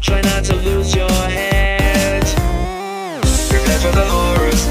Try not to lose your head. Prepare for the horrors.